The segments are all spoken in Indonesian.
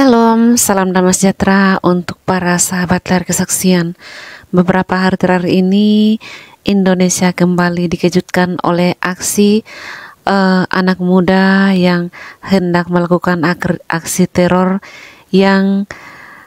Shalom, salam damai sejahtera untuk para sahabat layar kesaksian. Beberapa hari terakhir ini Indonesia kembali dikejutkan oleh aksi uh, anak muda yang hendak melakukan aksi teror yang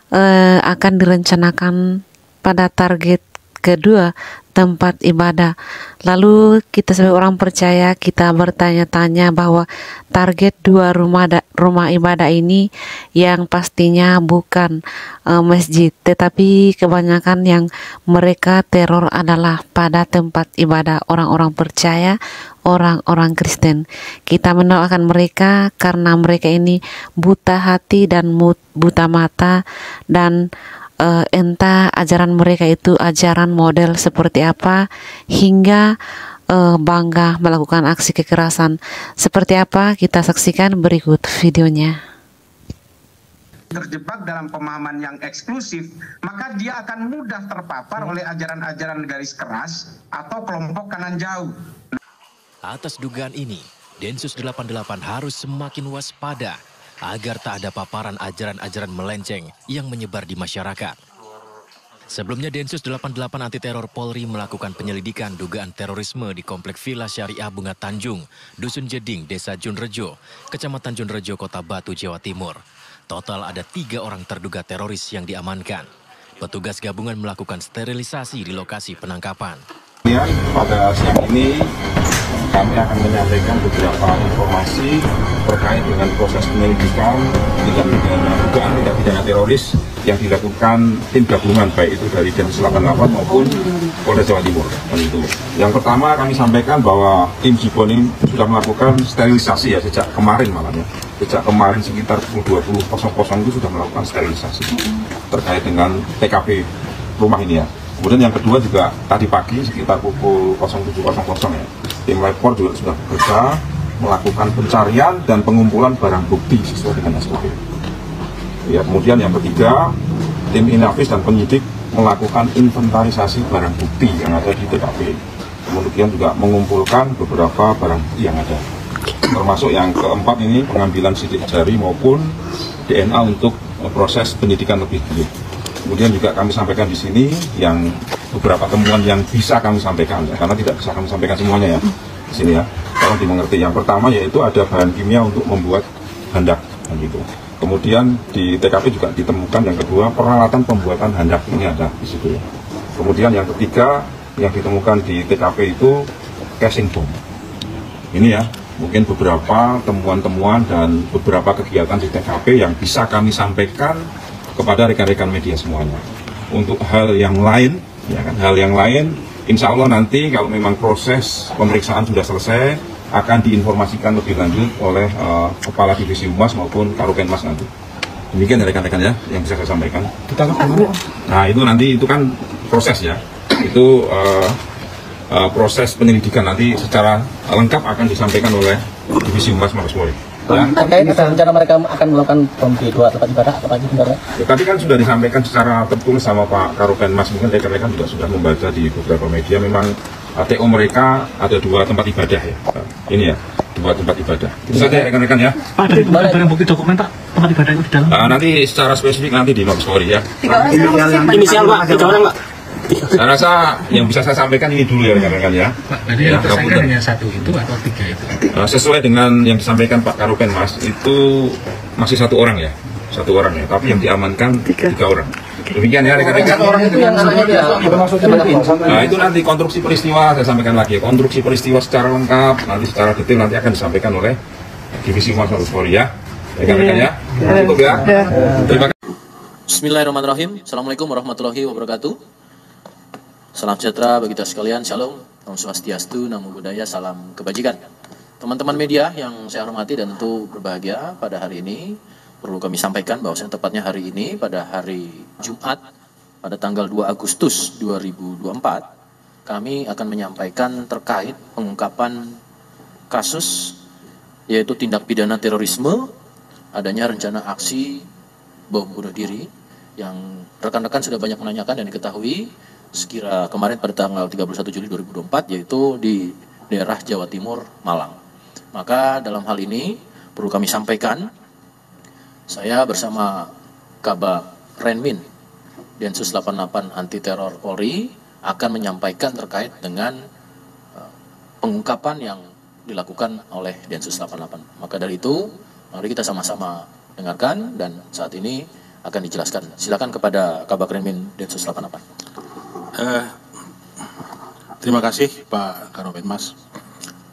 uh, akan direncanakan pada target kedua tempat ibadah. Lalu kita sebagai orang percaya kita bertanya-tanya bahwa target dua rumah da, rumah ibadah ini yang pastinya bukan uh, masjid, tetapi kebanyakan yang mereka teror adalah pada tempat ibadah orang-orang percaya, orang-orang Kristen. Kita mendoakan mereka karena mereka ini buta hati dan buta mata dan uh, entah ajaran mereka itu ajaran model seperti apa hingga uh, bangga melakukan aksi kekerasan. Seperti apa kita saksikan berikut videonya terjebak dalam pemahaman yang eksklusif, maka dia akan mudah terpapar oleh ajaran-ajaran garis keras atau kelompok kanan jauh. Atas dugaan ini, Densus 88 harus semakin waspada agar tak ada paparan ajaran-ajaran melenceng yang menyebar di masyarakat. Sebelumnya Densus 88 Anti Teror Polri melakukan penyelidikan dugaan terorisme di Komplek Villa Syariah Bunga Tanjung, Dusun Jeding, Desa Junrejo, Kecamatan Junrejo, Kota Batu, Jawa Timur. Total ada tiga orang terduga teroris yang diamankan. Petugas gabungan melakukan sterilisasi di lokasi penangkapan. Pada siang ini kami akan menyampaikan beberapa informasi terkait dengan proses penyelidikan tindak pidana dugaan tindak pidana teroris yang dilakukan tim gabungan baik itu dari Densus 88 maupun Polda Jawa Timur tentu. Yang pertama kami sampaikan bahwa tim Jibon ini sudah melakukan sterilisasi ya sejak kemarin malamnya. Sejak kemarin sekitar pukul 20.00 itu sudah melakukan sterilisasi terkait dengan TKP rumah ini ya. Kemudian yang kedua juga tadi pagi sekitar pukul 07.00 ya, tim Lapor juga sudah bekerja melakukan pencarian dan pengumpulan barang bukti sesuai dengan SOP. Ya, kemudian yang ketiga, tim Inavis dan penyidik melakukan inventarisasi barang bukti yang ada di TKP. Kemudian juga mengumpulkan beberapa barang bukti yang ada. Termasuk yang keempat ini pengambilan sidik jari maupun DNA untuk proses penyidikan lebih lanjut. Kemudian juga kami sampaikan di sini yang beberapa temuan yang bisa kami sampaikan ya, karena tidak bisa kami sampaikan semuanya ya di sini ya. Tolong dimengerti. Yang pertama yaitu ada bahan kimia untuk membuat handak gitu. Kemudian di TKP juga ditemukan yang kedua peralatan pembuatan handak ini ada di situ ya. Kemudian yang ketiga yang ditemukan di TKP itu casing bom. Ini ya, mungkin beberapa temuan-temuan dan beberapa kegiatan di TKP yang bisa kami sampaikan kepada rekan-rekan media semuanya. Untuk hal yang lain, ya kan, hal yang lain, insya Allah nanti kalau memang proses pemeriksaan sudah selesai, akan diinformasikan lebih lanjut oleh uh, Kepala Divisi Humas maupun Karopenmas nanti. Demikian ya rekan-rekan ya yang bisa saya sampaikan. Kita Nah itu nanti itu kan proses ya, itu uh, uh, proses penyelidikan nanti secara lengkap akan disampaikan oleh Divisi Humas Mabes Polri. Ya. Terkait ada rencana mereka akan melakukan bom di dua tempat ibadah apa lagi sebenarnya? Ya, tadi kan sudah disampaikan secara tertulis sama Pak Karopen Mas, mungkin rekan-rekan juga sudah membaca di beberapa media memang TO mereka ada dua tempat ibadah ya. Ini ya, dua tempat ibadah. Itu saja rekan-rekan ya. Pak, ada barang bukti dokumen Pak, tempat ibadah itu di dalam? Nah, nanti secara spesifik nanti di Mabes Polri ya. Inisial Pak, tiga orang Pak. Saya rasa yang bisa saya sampaikan ini dulu ya rekan-rekan ya. Pak, jadi yang tersangka hanya satu itu atau tiga itu? Uh, sesuai dengan yang disampaikan Pak Karupen Mas, itu masih satu orang ya, satu orang ya. Tapi yang diamankan tiga, tiga orang. Demikian ya rekan-rekan. Orang itu yang Nah itu nanti konstruksi peristiwa saya sampaikan lagi. Konstruksi peristiwa secara lengkap, nanti secara detail nanti akan disampaikan oleh Divisi Humas Mabes Polri ya. Rekan-rekan ya. Cukup ya. Terima kasih. Bismillahirrahmanirrahim. Assalamualaikum warahmatullahi wabarakatuh. Salam sejahtera bagi kita sekalian, shalom, Om Swastiastu, Namo Buddhaya, salam kebajikan. Teman-teman media yang saya hormati dan tentu berbahagia pada hari ini, perlu kami sampaikan bahwa tepatnya hari ini pada hari Jumat pada tanggal 2 Agustus 2024 kami akan menyampaikan terkait pengungkapan kasus yaitu tindak pidana terorisme adanya rencana aksi bom bunuh diri yang rekan-rekan sudah banyak menanyakan dan diketahui sekira kemarin pada tanggal 31 Juli 2024 yaitu di daerah Jawa Timur Malang. Maka dalam hal ini perlu kami sampaikan Saya bersama Kabak Renmin Densus 88 Anti Teror Polri akan menyampaikan terkait dengan uh, pengungkapan yang dilakukan oleh Densus 88. Maka dari itu, mari kita sama-sama dengarkan dan saat ini akan dijelaskan. Silakan kepada Kabak Renmin Densus 88. Uh, terima kasih Pak Karopen Mas.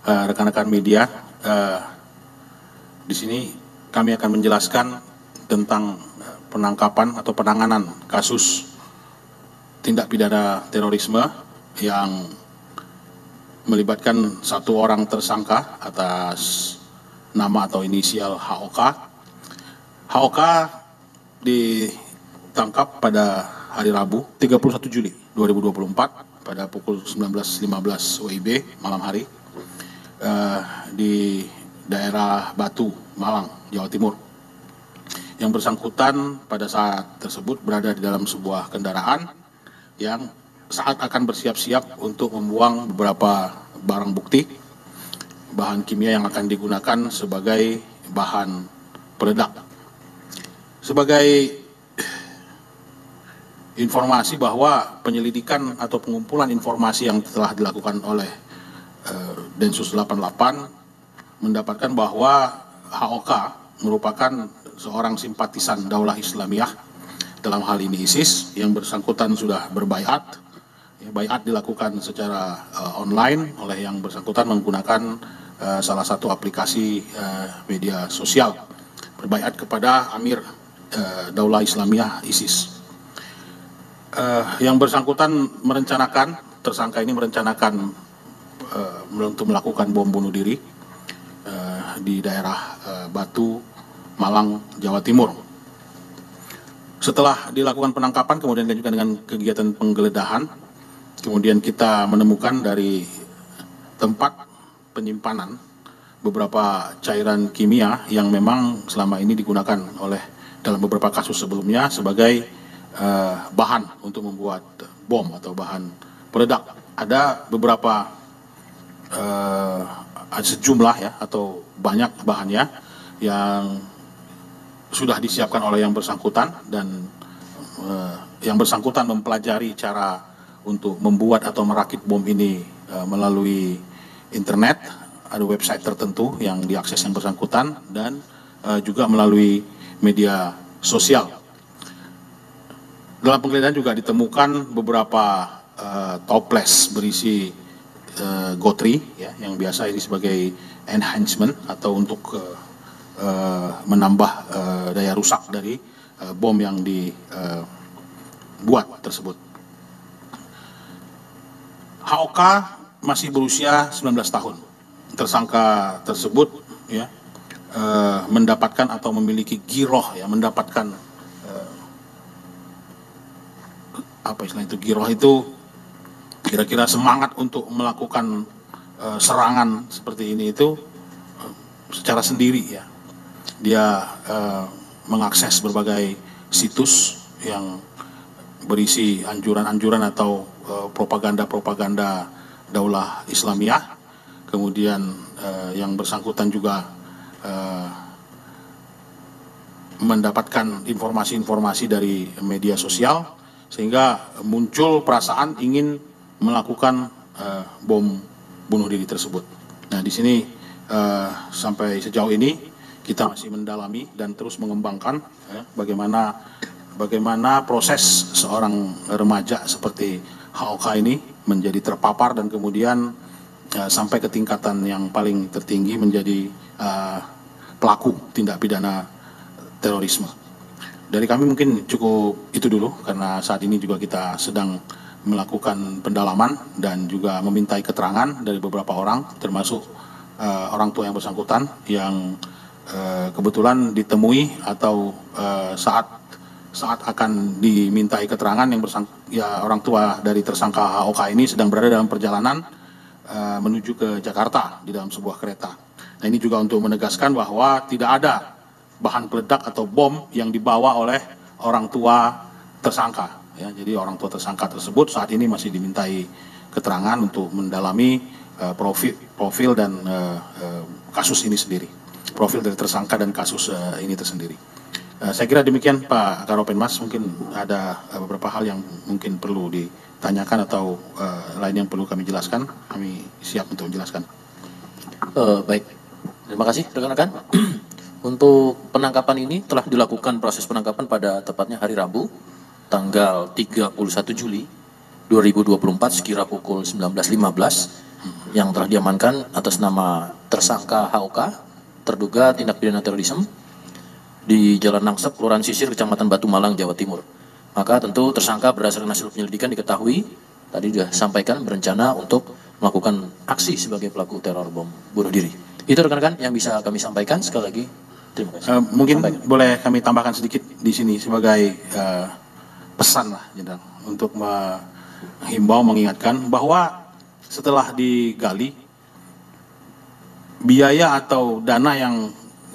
Uh, rekan-rekan media, uh, di sini kami akan menjelaskan tentang penangkapan atau penanganan kasus tindak pidana terorisme yang melibatkan satu orang tersangka atas nama atau inisial HOK. HOK ditangkap pada hari Rabu 31 Juli 2024 pada pukul 19.15 WIB malam hari uh, di daerah Batu, Malang, Jawa Timur yang bersangkutan pada saat tersebut berada di dalam sebuah kendaraan yang saat akan bersiap-siap untuk membuang beberapa barang bukti bahan kimia yang akan digunakan sebagai bahan peledak. Sebagai informasi bahwa penyelidikan atau pengumpulan informasi yang telah dilakukan oleh uh, Densus 88 mendapatkan bahwa HOK merupakan seorang simpatisan Daulah Islamiyah dalam hal ini ISIS yang bersangkutan sudah berbaiat. Ya, bayat dilakukan secara uh, online oleh yang bersangkutan menggunakan uh, salah satu aplikasi media sosial berbaiat kepada Amir Daulah Islamiyah ISIS. Uh, yang bersangkutan merencanakan tersangka ini merencanakan uh, untuk melakukan bom bunuh diri uh, di daerah uh, Batu Malang, Jawa Timur. Setelah dilakukan penangkapan, kemudian dilanjutkan dengan kegiatan penggeledahan, kemudian kita menemukan dari tempat penyimpanan beberapa cairan kimia yang memang selama ini digunakan oleh dalam beberapa kasus sebelumnya sebagai uh, bahan untuk membuat bom atau bahan peledak. Ada beberapa uh, sejumlah ya atau banyak bahannya yang sudah disiapkan oleh yang bersangkutan dan uh, yang bersangkutan mempelajari cara untuk membuat atau merakit bom ini uh, melalui internet ada website tertentu yang diakses yang bersangkutan dan uh, juga melalui media sosial. Dalam penggeledahan juga ditemukan beberapa uh, toples berisi uh, gotri ya yang biasa ini sebagai enhancement atau untuk uh, uh, menambah uh, daya rusak dari uh, bom yang dibuat uh, tersebut. HOK masih berusia 19 tahun. Tersangka tersebut ya uh, mendapatkan atau memiliki giroh ya mendapatkan uh, apa istilah itu giroh itu kira-kira semangat untuk melakukan uh, serangan seperti ini itu uh, secara sendiri ya dia uh, mengakses berbagai situs yang berisi anjuran-anjuran atau propaganda-propaganda daulah Islamiyah. Kemudian yang bersangkutan juga mendapatkan informasi-informasi dari media sosial sehingga muncul perasaan ingin melakukan uh, bom bunuh diri tersebut. Nah, di sini uh, sampai sejauh ini kita masih mendalami dan terus mengembangkan ya, bagaimana bagaimana proses seorang remaja seperti HOK ini menjadi terpapar dan kemudian uh, sampai ke tingkatan yang paling tertinggi menjadi uh, pelaku tindak pidana terorisme. Dari kami mungkin cukup itu dulu karena saat ini juga kita sedang melakukan pendalaman dan juga memintai keterangan dari beberapa orang termasuk uh, orang tua yang bersangkutan yang Eh, kebetulan ditemui atau uh, saat saat akan dimintai keterangan yang bersang, ya orang tua dari tersangka HOK ini sedang berada dalam perjalanan uh, menuju ke Jakarta di dalam sebuah kereta. Nah ini juga untuk menegaskan bahwa tidak ada bahan peledak atau bom yang dibawa oleh orang tua tersangka. Ya, jadi orang tua tersangka tersebut saat ini masih dimintai keterangan untuk mendalami uh, profil profil dan uh, uh, kasus ini sendiri profil dari tersangka dan kasus uh, ini tersendiri. Uh, saya kira demikian Pak Karopen Mas, mungkin ada beberapa hal yang mungkin perlu ditanyakan atau uh, lain yang perlu kami jelaskan. Kami siap untuk menjelaskan. Uh, baik, terima kasih rekan-rekan. Untuk penangkapan ini telah dilakukan proses penangkapan pada tepatnya hari Rabu, tanggal 31 Juli 2024 sekira pukul 19.15 yang telah diamankan atas nama tersangka HOK terduga tindak pidana terorisme di Jalan Nangsep, Kelurahan Sisir, Kecamatan Batu Malang, Jawa Timur. Maka tentu tersangka berdasarkan hasil penyelidikan diketahui, tadi sudah sampaikan berencana untuk melakukan aksi sebagai pelaku teror bom bunuh diri. Itu rekan-rekan yang bisa kami sampaikan sekali lagi. Terima kasih. Uh, mungkin sampaikan. boleh kami tambahkan sedikit di sini sebagai uh, pesan lah, Jenderal, untuk menghimbau, mengingatkan bahwa setelah digali biaya atau dana yang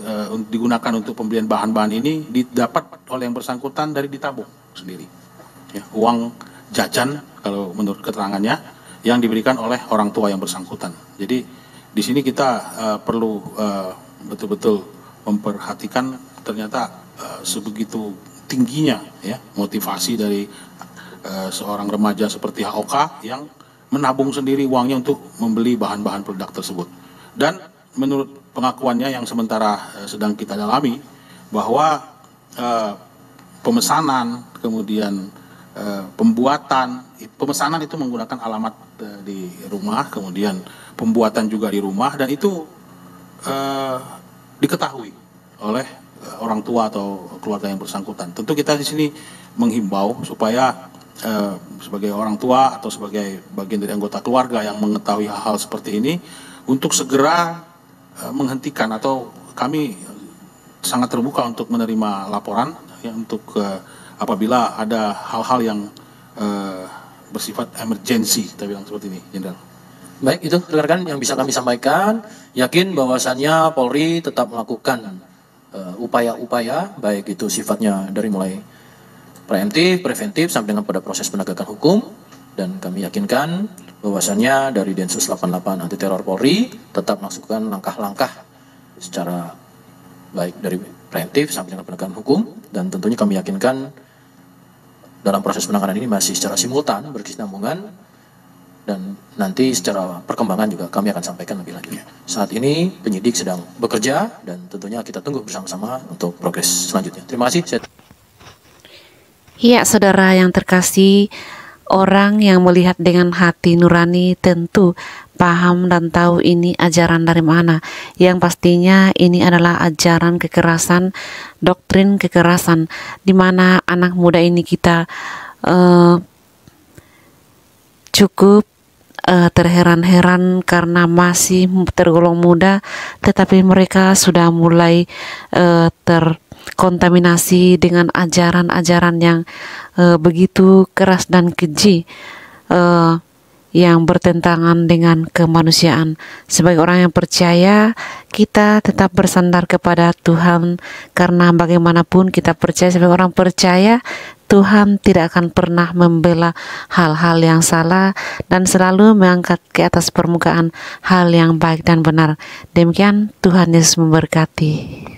uh, digunakan untuk pembelian bahan-bahan ini didapat oleh yang bersangkutan dari ditabung sendiri. Ya, uang jajan kalau menurut keterangannya yang diberikan oleh orang tua yang bersangkutan. Jadi di sini kita uh, perlu uh, betul-betul memperhatikan ternyata uh, sebegitu tingginya ya motivasi dari uh, seorang remaja seperti HOK yang menabung sendiri uangnya untuk membeli bahan-bahan produk tersebut. Dan menurut pengakuannya yang sementara uh, sedang kita dalami bahwa uh, pemesanan kemudian uh, pembuatan pemesanan itu menggunakan alamat uh, di rumah kemudian pembuatan juga di rumah dan itu diketahui oleh uh, orang tua atau keluarga yang bersangkutan. Tentu kita di sini menghimbau supaya uh, sebagai orang tua atau sebagai bagian dari anggota keluarga yang mengetahui hal-hal seperti ini untuk segera Eh, menghentikan atau kami sangat terbuka untuk menerima laporan ya, untuk uh, apabila ada hal-hal yang uh, bersifat emergensi kita bilang seperti ini Jenderal. Baik itu rekan-rekan yang bisa kami sampaikan. Yakin bahwasannya Polri tetap melakukan upaya-upaya uh, baik itu sifatnya dari mulai preventif, preventif sampai dengan pada proses penegakan hukum. Dan kami yakinkan bahwasannya dari Densus 88 anti teror Polri tetap melakukan langkah-langkah secara baik dari preventif sampai dengan penegakan hukum. Dan tentunya kami yakinkan dalam proses penanganan ini masih secara simultan berkesinambungan dan nanti secara perkembangan juga kami akan sampaikan lebih lanjut. Saat ini penyidik sedang bekerja dan tentunya kita tunggu bersama-sama untuk progres selanjutnya. Terima kasih. Iya, saudara yang terkasih, Orang yang melihat dengan hati nurani tentu paham dan tahu ini ajaran dari mana. Yang pastinya ini adalah ajaran kekerasan, doktrin kekerasan, di mana anak muda ini kita uh, cukup uh, terheran-heran karena masih tergolong muda, tetapi mereka sudah mulai uh, ter kontaminasi dengan ajaran-ajaran yang uh, begitu keras dan keji uh, yang bertentangan dengan kemanusiaan. Sebagai orang yang percaya, kita tetap bersandar kepada Tuhan karena bagaimanapun kita percaya sebagai orang percaya, Tuhan tidak akan pernah membela hal-hal yang salah dan selalu mengangkat ke atas permukaan hal yang baik dan benar. Demikian Tuhan Yesus memberkati.